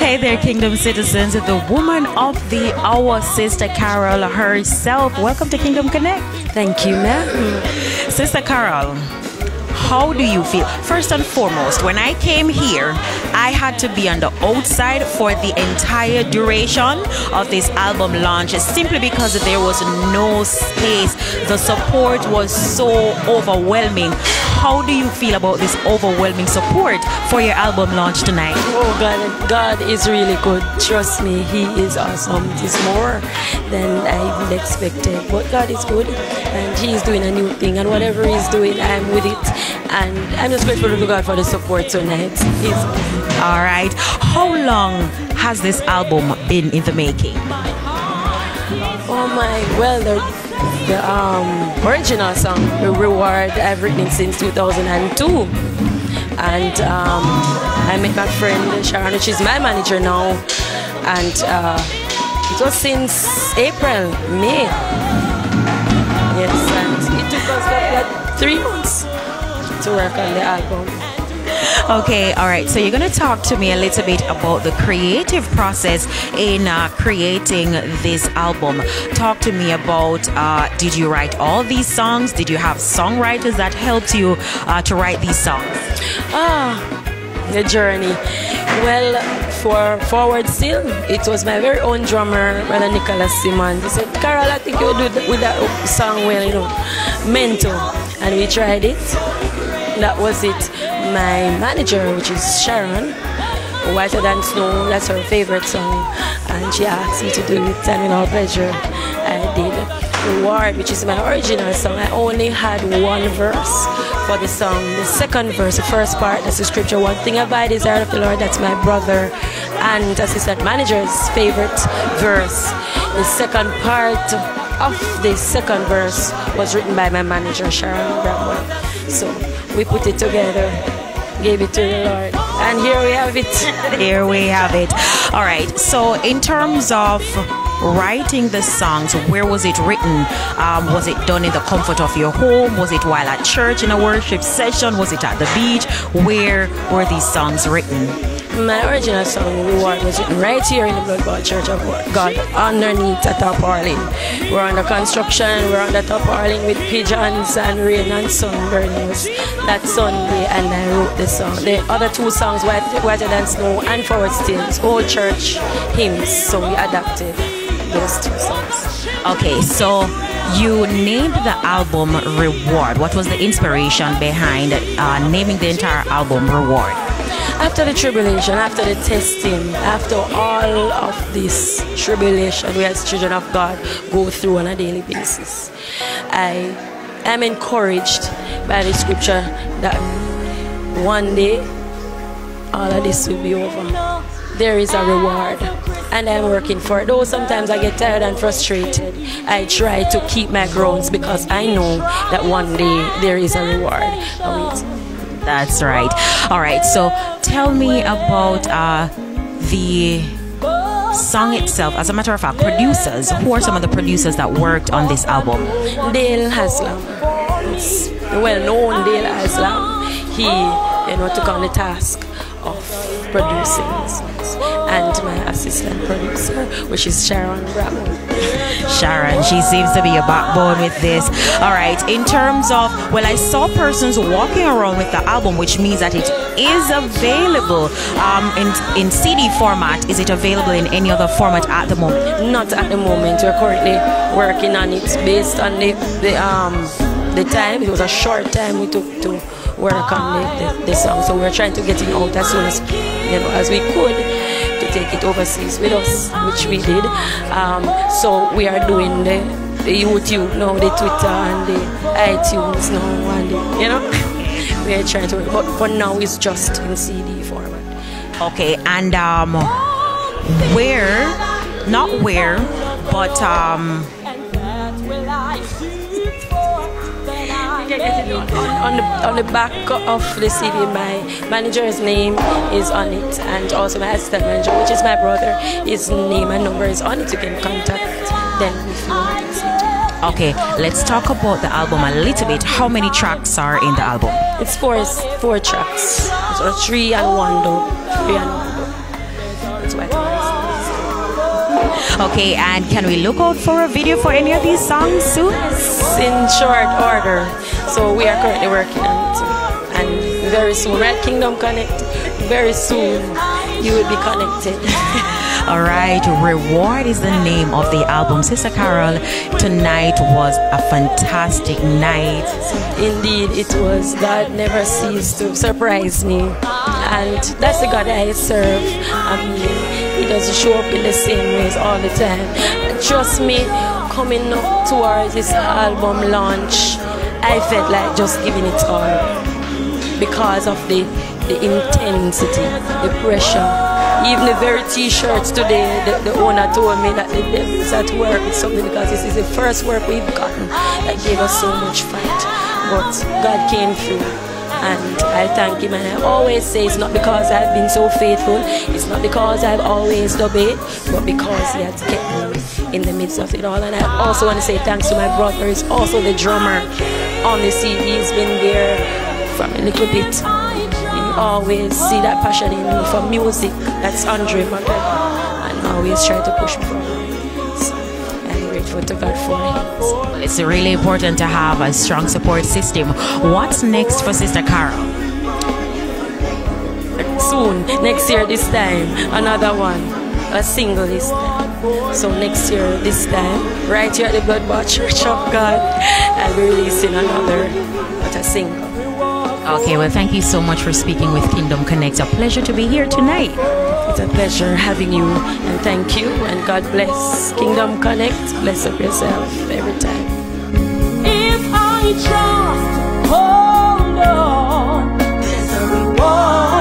Hey there, Kingdom citizens. The woman of the hour, Sister Carol herself. Welcome to Kingdom Connect. Thank you, ma'am. Sister Carol, how do you feel? First and foremost, when I came here, I had to be on the outside for the entire duration of this album launch simply because there was no space. The support was so overwhelming. How do you feel about this overwhelming support for your album launch tonight? Oh God, God is really good. Trust me, He is awesome. It is more than I even expected. But God is good and He is doing a new thing and whatever He's doing, I'm with it. And I'm just grateful to God for the support tonight. He's All right. How long has this album been in the making? Oh my, well, the, the um, original song, The Reward, I've written it since 2002. And um, I met my friend Sharon, she's my manager now. And uh, it was since April, May. Yes, and it took us like three months to work on the album. Okay, all right. So you're going to talk to me a little bit about the creative process in uh, creating this album. Talk to me about uh, did you write all these songs? Did you have songwriters that helped you uh, to write these songs? Ah, the journey. Well, for Forward Still, it was my very own drummer, Brother Nicholas Simmons. He said, Carol, I think you would do th- with that song well, you know, Mental. And we tried it. That was it. My manager, which is Sharon, Whiter Than Snow, that's her favorite song. And she asked me to do it, and with all pleasure, I did. Reward, which is my original song, I only had one verse for the song. The second verse, the first part, that's the scripture. One thing the desire of the Lord, that's my brother and assistant manager's favorite verse. The second part of the second verse was written by my manager, Sharon Bramwell. So we put it together, gave it to the Lord, and here we have it. Here we have it. All right. So in terms of writing the songs, where was it written? Um, was it done in the comfort of your home? Was it while at church in a worship session? Was it at the beach? Where were these songs written? My original song, Reward, was written right here in the Blood Church of God, underneath the top Arling. We're under construction, we're on the top Arling with pigeons and rain and sunburn. It was that Sunday, and I wrote the song. The other two songs, Whiter Than Snow and Forward it's all church hymns, so we adapted those two songs. Okay, so you named the album Reward. What was the inspiration behind uh, naming the entire album Reward? After the tribulation, after the testing, after all of this tribulation we as children of God go through on a daily basis, I am encouraged by the scripture that one day all of this will be over. There is a reward, and I'm working for it. Though sometimes I get tired and frustrated, I try to keep my grounds because I know that one day there is a reward. That's right. All right. So tell me about uh, the song itself. As a matter of fact, producers. Who are some of the producers that worked on this album? Dale Haslam. The well-known Dale Haslam. He, you know, took on the task of producing. And my assistant producer, which is Sharon Bravo. Sharon, she seems to be a backbone with this. All right. In terms of, well, I saw persons walking around with the album, which means that it is available um, in in CD format. Is it available in any other format at the moment? Not at the moment. We're currently working on it based on the, the um the time. It was a short time we took to work on the, the, the song. So we're trying to get it out as soon as you know as we could to take it overseas with us, which we did. Um, so we are doing the, the YouTube now, the Twitter and the iTunes now, and the, you know we are trying to. But for now, it's just in CD format. Okay. And um, where, not where, but um, on, on, the, on the back of the CD. My manager's name is on it, and also my assistant manager, which is my brother, his name and number is on it. You can contact them if you want okay. Let's talk about the album a little bit. How many tracks are in the album? It's four, four tracks. So three and one though. Three and one though. That's Okay, and can we look out for a video for any of these songs soon? in short order. So we are currently working on it. And very soon, Red Kingdom Connect, very soon you will be connected. All right, Reward is the name of the album. Sister Carol, tonight was a fantastic night. Indeed, it was. God never ceased to surprise me. And that's the God I serve. I mean, He doesn't show up in the same ways all the time. Trust me, coming up towards this album launch, I felt like just giving it all because of the, the intensity, the pressure. Even the very t-shirts today, the, the, owner told me that the devil is at work with something because this is the first work we've gotten that gave us so much fight. But God came through and I thank him and I always say it's not because I've been so faithful, it's not because I've always obeyed, but because he has kept me in the midst of it all. And I also want to say thanks to my brother, he's also the drummer CD. He's been there from a little bit. He always see that passion in me for music. That's Andre McGregor. And always try to push me forward. So I'm grateful to God for him. It's really important to have a strong support system. What's next for Sister Carol? Soon, next year this time, another one, a single this time. So next year this time, right here at the Blood Church of God, I'll be releasing another, but a single. Okay, well, thank you so much for speaking with Kingdom Connect. A pleasure to be here tonight. It's a pleasure having you, and thank you, and God bless Kingdom Connect. Bless up yourself every time. If I just hold on, there's a reward.